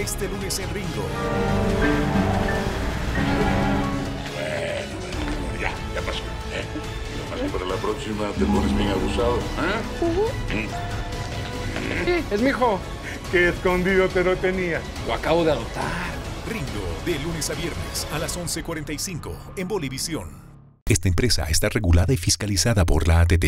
Este lunes en Ringo. Bueno, bueno, ya, ya pasó. ¿eh? Nomás que para la próxima te pones bien abusado. ¿eh? Mm. Es mi hijo. Qué escondido te lo tenía. Lo acabo de adoptar. Ringo, de lunes a viernes a las 11.45 en Bolivisión. Esta empresa está regulada y fiscalizada por la ATT.